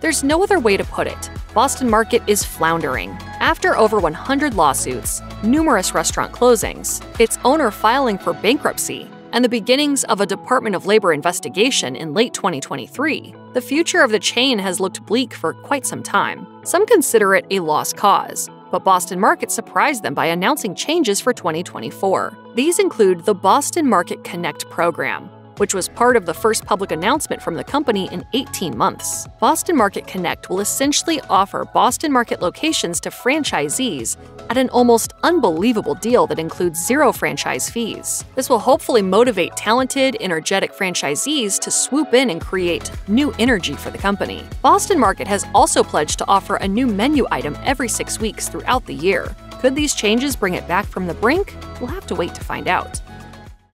There's no other way to put it. Boston Market is floundering. After over 100 lawsuits, numerous restaurant closings, its owner filing for bankruptcy, and the beginnings of a Department of Labor investigation in late 2023, the future of the chain has looked bleak for quite some time. Some consider it a lost cause, but Boston Market surprised them by announcing changes for 2024. These include the Boston Market Connect program, which was part of the first public announcement from the company in 18 months. Boston Market Connect will essentially offer Boston Market locations to franchisees at an almost unbelievable deal that includes zero franchise fees. This will hopefully motivate talented, energetic franchisees to swoop in and create new energy for the company. Boston Market has also pledged to offer a new menu item every six weeks throughout the year. Could these changes bring it back from the brink? We'll have to wait to find out.